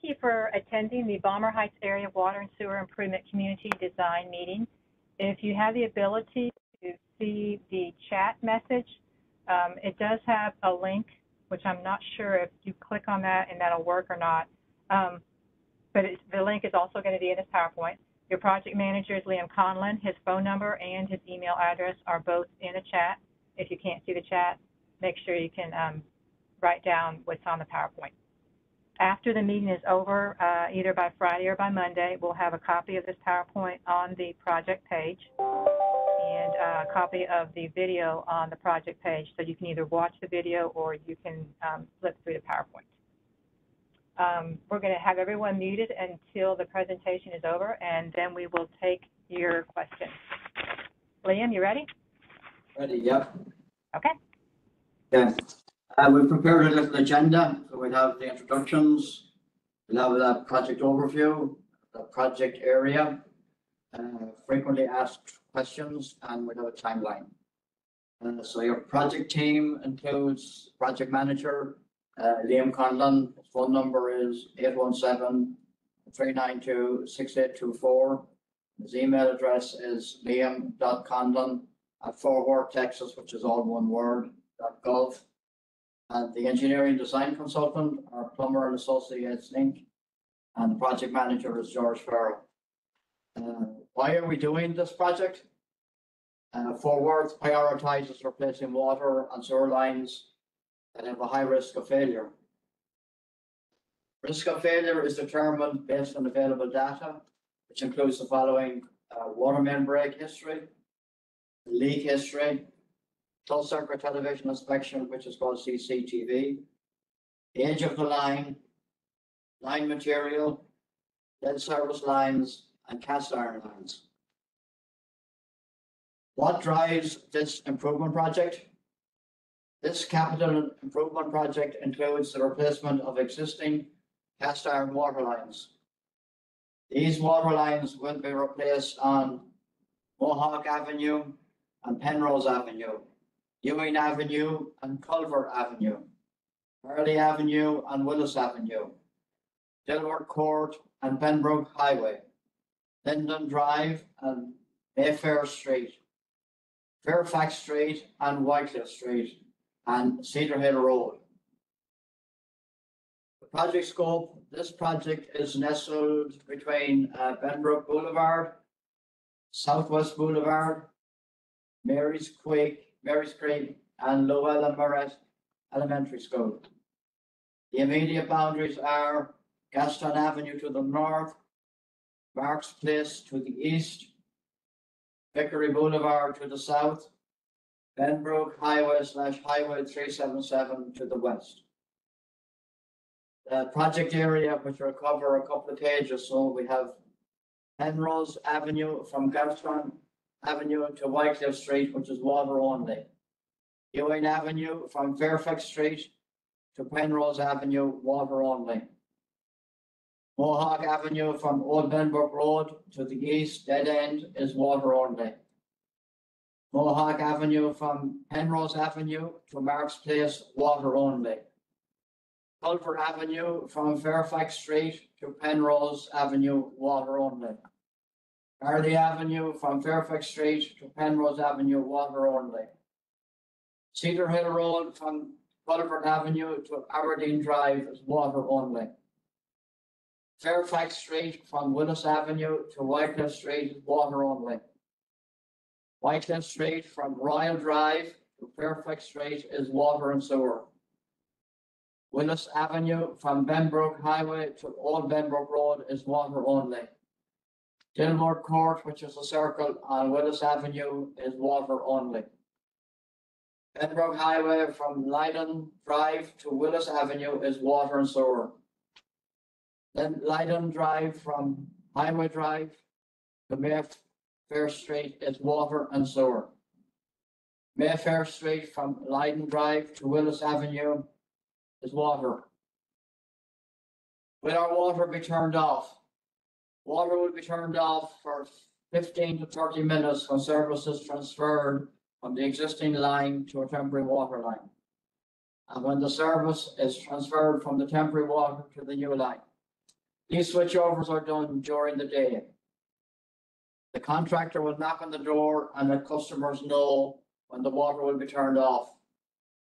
thank you for attending the Bomber Heights Area Water and Sewer Improvement Community Design Meeting. If you have the ability to see the chat message, um, it does have a link, which I'm not sure if you click on that and that'll work or not. Um, but the link is also going to be in this PowerPoint. Your project manager is Liam Conlon. His phone number and his email address are both in the chat. If you can't see the chat, make sure you can um, write down what's on the PowerPoint. After the meeting is over, uh, either by Friday or by Monday, we'll have a copy of this PowerPoint on the project page and uh, a copy of the video on the project page. So you can either watch the video or you can um, flip through the PowerPoint. Um, we're going to have everyone muted until the presentation is over, and then we will take your questions. Liam, you ready? Ready, yep. Okay. Okay. Uh, we've prepared a little agenda, so we have the introductions, we'll have the project overview, the project area, uh, frequently asked questions, and we'll have a timeline. Uh, so your project team includes project manager, Liam Conlon, his phone number is 817-392-6824. His email address is liam.conlon at Fort Worth Texas, which is all one word, dot gov. And the engineering design consultant are Plummer and Associates Inc. And the project manager is George Farrell. Uh, why are we doing this project? Uh, Fort Worth prioritizes replacing water and sewer lines that have a high risk of failure. Risk of failure is determined based on available data, which includes the following, uh, water main break history, leak history, circuit television inspection, which is called CCTV, the age of the line, line material, lead service lines, and cast iron lines. What drives this improvement project? This capital improvement project includes the replacement of existing cast iron water lines. These water lines will be replaced on Mohawk Avenue and Penrose Avenue, Ewing Avenue and Culver Avenue, Hurley Avenue and Willis Avenue, Dilworth Court and Benbrook Highway, Linden Drive and Mayfair Street, Fairfax Street and Wycliffe Street, and Cedar Hill Road. The project scope, this project is nestled between uh, Benbrook Boulevard, Southwest Boulevard, Mary's Creek, Mary's Creek, and Llewellyn Moret Elementary School. The immediate boundaries are Gaston Avenue to the north, Marks Place to the east, Vickery Boulevard to the south, Benbrook Highway slash Highway three seven seven to the west. The project area, which will cover a couple of pages, so we have Penrose Avenue from Gaston Avenue to Wycliffe Street, which is water only. Ewing Avenue from Fairfax Street to Penrose Avenue, water only. Mohawk Avenue from Old Benbrook Road to the east, dead end is water only. Mohawk Avenue from Penrose Avenue to Marks Place, water only. Culver Avenue from Fairfax Street to Penrose Avenue, water only. Harley Avenue from Fairfax Street to Penrose Avenue, water only. Cedar Hill Road from Culver Avenue to Aberdeen Drive is water only. Fairfax Street from Willis Avenue to Wycliffe Street is water only. Wycliffe Street from Royal Drive to Fairfax Street is water and sewer. Willis Avenue from Benbrook Highway to Old Benbrook Road is water only. Dilmore Court, which is a circle on Willis Avenue, is water only. Benbrook Highway from Leiden Drive to Willis Avenue is water and sewer. Then Leiden Drive from Highway Drive to Mayfair Street is water and sewer. Mayfair Street from Leiden Drive to Willis Avenue is water. Will our water be turned off? Water will be turned off for fifteen to thirty minutes when service is transferred from the existing line to a temporary water line. And when the service is transferred from the temporary water to the new line. These switchovers are done during the day. The contractor will knock on the door and the customers know when the water will be turned off.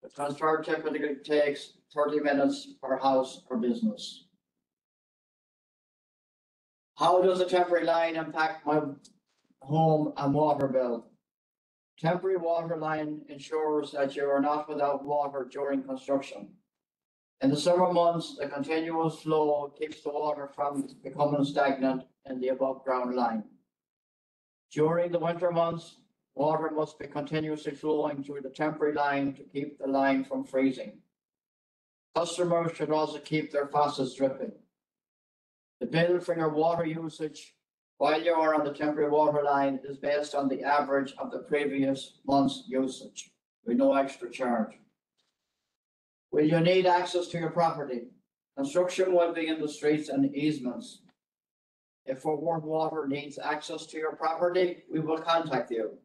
The transfer typically takes thirty minutes per house or business. How does a temporary line impact my home and water bill? Temporary water line ensures that you are not without water during construction. In the summer months, the continuous flow keeps the water from becoming stagnant in the above ground line. During the winter months, water must be continuously flowing through the temporary line to keep the line from freezing. Customers should also keep their faucets dripping. The bill for your water usage while you are on the temporary water line is based on the average of the previous month's usage with no extra charge. Will you need access to your property? Construction will be in the streets and easements. If Fort Worth Water needs access to your property, we will contact you.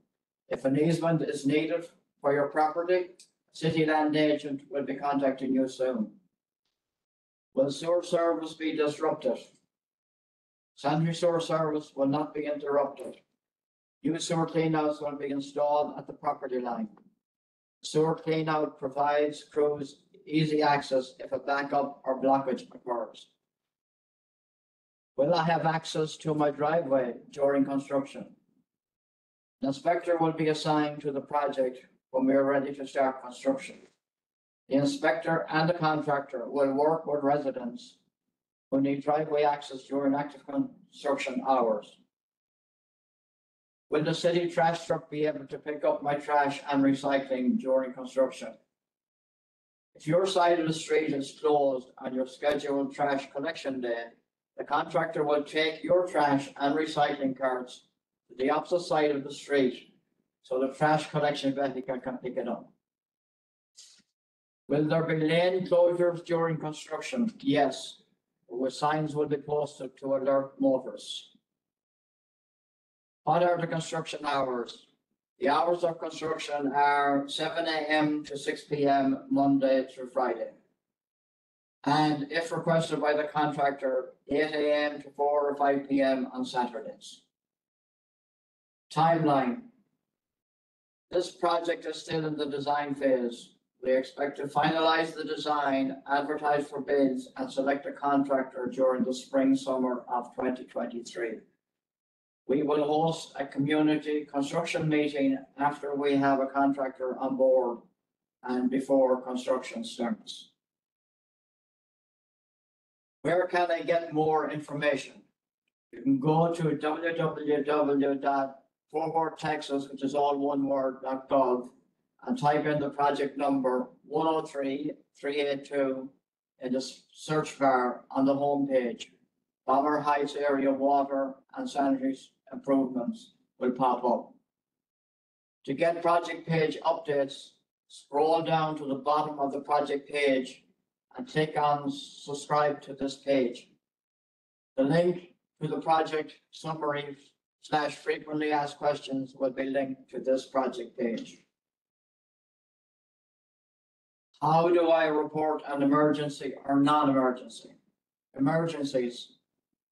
If an easement is needed for your property, city land agent will be contacting you soon. Will sewer service be disrupted? Sanitary sewer service will not be interrupted. New sewer cleanouts will be installed at the property line. Sewer cleanout provides crews easy access if a backup or blockage occurs. Will I have access to my driveway during construction? An inspector will be assigned to the project when we are ready to start construction. The inspector and the contractor will work with residents who need driveway access during active construction hours. Will the city trash truck be able to pick up my trash and recycling during construction? If your side of the street is closed on your scheduled trash collection day, the contractor will take your trash and recycling carts to the opposite side of the street so the trash collection vehicle can pick it up. Will there be lane closures during construction? Yes, where signs will be posted to alert motorists. What are the construction hours? The hours of construction are seven AM to six PM, Monday through Friday. And if requested by the contractor, eight AM to four or five PM on Saturdays. Timeline. This project is still in the design phase. We expect to finalize the design, advertise for bids, and select a contractor during the spring, summer of twenty twenty-three. We will host a community construction meeting after we have a contractor on board and before construction starts. Where can I get more information? You can go to www.fortworthtexas, which is all one word, gov, and type in the project number one oh three, three eight two in the search bar on the homepage. Bomber Heights Area Water and Sanitary Improvements will pop up. To get project page updates, scroll down to the bottom of the project page and click on subscribe to this page. The link to the project summary slash frequently asked questions will be linked to this project page. How do I report an emergency or non-emergency? Emergencies.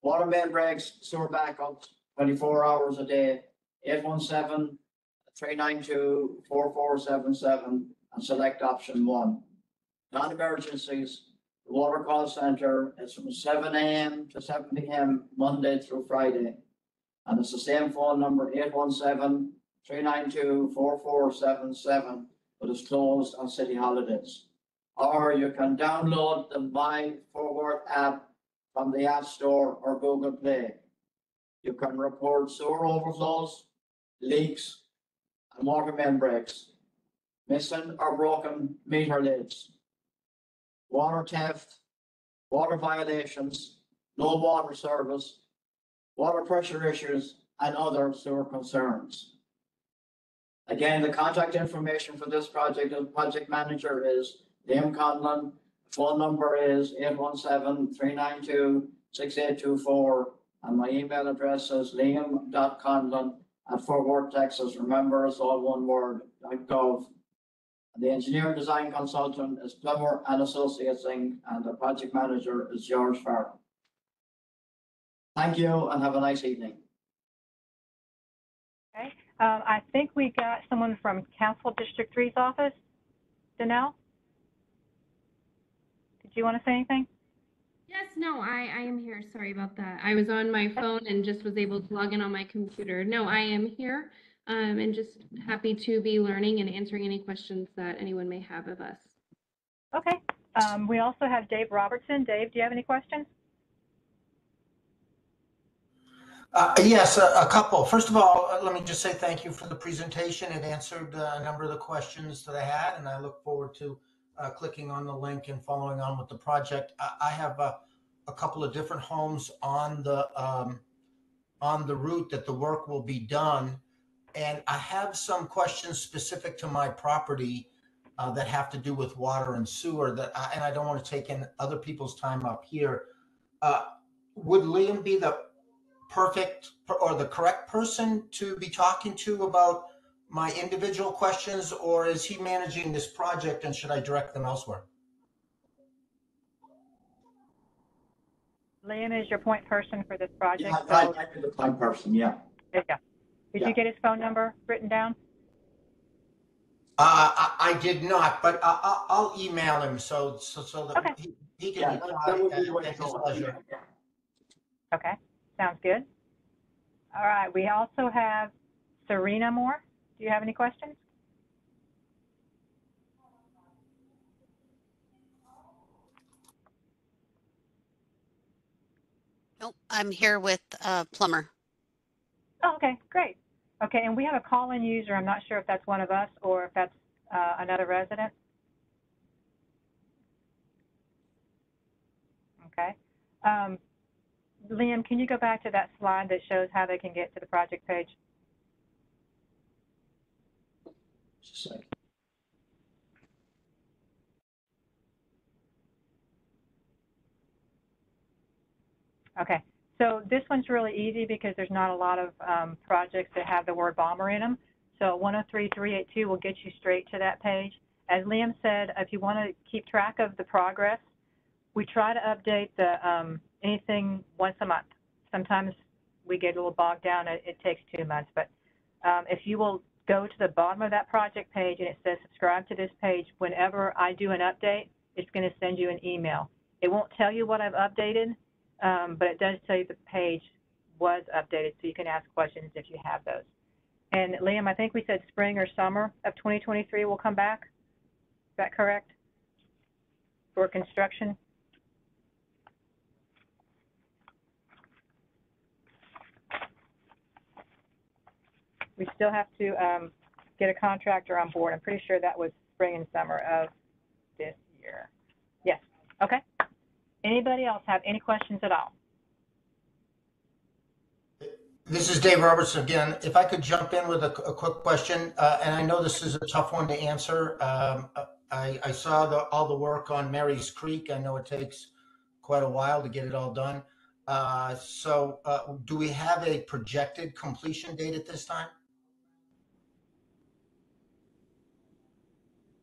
Water main breaks, sewer backups, twenty-four hours a day, 817-392-4477, and select option one. Non-emergencies, the water call center is from seven AM to seven PM, Monday through Friday. And it's the same phone number, 817-392-4477, but it's closed on city holidays. Or you can download the My Fort Worth app from the App Store or Google Play. You can report sewer overflows, leaks, and water main breaks, missing or broken meter lids, water theft, water violations, no water service, water pressure issues, and other sewer concerns. Again, the contact information for this project, the project manager is Liam Conlon. Phone number is 817-392-6824, and my email address is liam.conlon at Fort Worth, Texas. Remember, it's all one word, gov. The engineer and design consultant is Plummer and Associates Inc., and the project manager is George Farrell. Thank you and have a nice evening. Um, I think we got someone from Council District Three's office. Danelle? Did you want to say anything? Yes, no, I, I am here. Sorry about that. I was on my phone and just was able to log in on my computer. No, I am here. Um, and just happy to be learning and answering any questions that anyone may have of us. Okay. Um, we also have Dave Robertson. Dave, do you have any questions? Uh, Yes, a a couple. First of all, uh, let me just say thank you for the presentation. It answered uh, a number of the questions that I had, and I look forward to uh, clicking on the link and following on with the project. I I have a a couple of different homes on the um, on the route that the work will be done, and I have some questions specific to my property uh, that have to do with water and sewer that, I- and I don't want to take in other people's time up here. Uh, Would Liam be the perfect or the correct person to be talking to about my individual questions, or is he managing this project and should I direct them elsewhere? Liam is your point person for this project. Yeah, so I, I'm the point person, yeah. there you go. Did Yeah. you get his phone number written down? Uh, I, I did not, but I, I, I'll email him so, so, so Okay. that he, he can that- reply that would be at the way at to his go. pleasure. Okay, sounds good. All right, we also have Serena Moore. Do you have any questions? Nope, I'm here with uh, Plummer. Oh, okay, great. Okay, and we have a call-in user. I'm not sure if that's one of us or if that's uh, another resident. Okay. Um, Liam, can you go back to that slide that shows how they can get to the project page? Just a second. Okay, so this one's really easy because there's not a lot of um, projects that have the word bomber in them. So 103382 will get you straight to that page. As Liam said, if you want to keep track of the progress, we try to update the um, anything once a month. Sometimes we get a little bogged down. It, it takes two months, but um, if you will go to the bottom of that project page and it says subscribe to this page, whenever I do an update, it's going to send you an email. It won't tell you what I've updated, um, but it does tell you the page was updated, so you can ask questions if you have those. And Liam, I think we said spring or summer of 2023 will come back. Is that correct? For construction? We still have to um, get a contractor on board. I'm pretty sure that was spring and summer of this year. Yes, okay. Anybody else have any questions at all? This is Dave Robertson again. If I could jump in with a, a quick question, uh, and I know this is a tough one to answer. Um, I, I saw the, all the work on Mary's Creek. I know it takes quite a while to get it all done. Uh, so, uh, do we have a projected completion date at this time?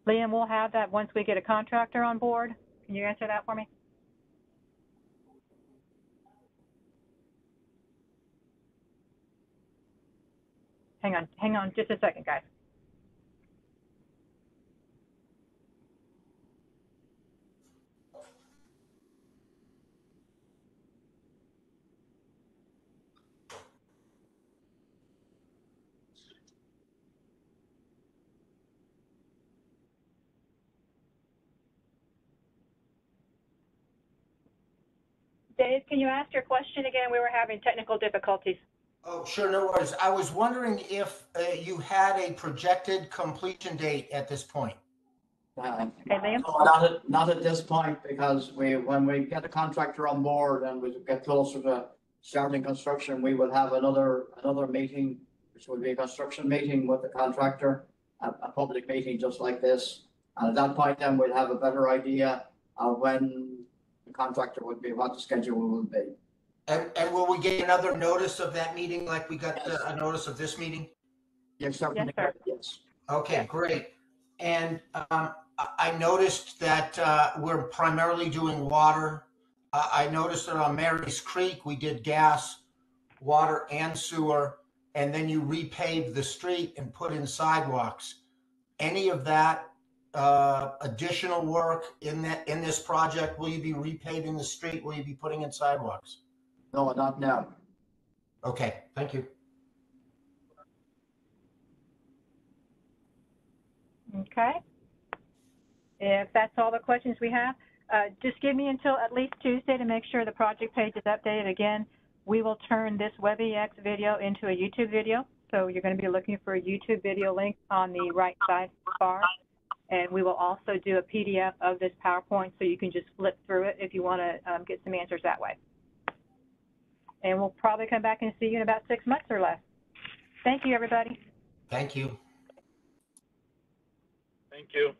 Liam, we'll have that once we get a contractor on board. Can you answer that for me? Hang on, hang on just a second, guys. Dave, can you ask your question again? We were having technical difficulties. Oh, sure, no worries. I was wondering if uh, you had a projected completion date at this point. Uh, Okay, Liam? no, Not at, not at this point, because we, when we get a contractor on board and we get closer to starting construction, we will have another, another meeting, which will be a construction meeting with the contractor, a, a public meeting just like this. And at that point, then we'll have a better idea of when the contractor would be, what the schedule will be. And, and will we get another notice of that meeting like we got the- a notice of this meeting? Yes, certainly, sir. yes. Okay, great. And um, I I noticed that uh, we're primarily doing water I, I noticed that on Mary's Creek, we did gas, water and sewer, and then you repaved the street and put in sidewalks. Any of that, uh, additional work in that, in this project, will you be repaving the street? Will you be putting in sidewalks? No, not now. Okay, thank you. Okay. If that's all the questions we have, uh, just give me until at least Tuesday to make sure the project page is updated. Again, we will turn this WebEx video into a YouTube video. So you're going to be looking for a YouTube video link on the right side bar. And we will also do a PDF of this PowerPoint so you can just flip through it if you want to um, get some answers that way. And we'll probably come back and see you in about six months or less. Thank you, everybody. Thank you. Thank you.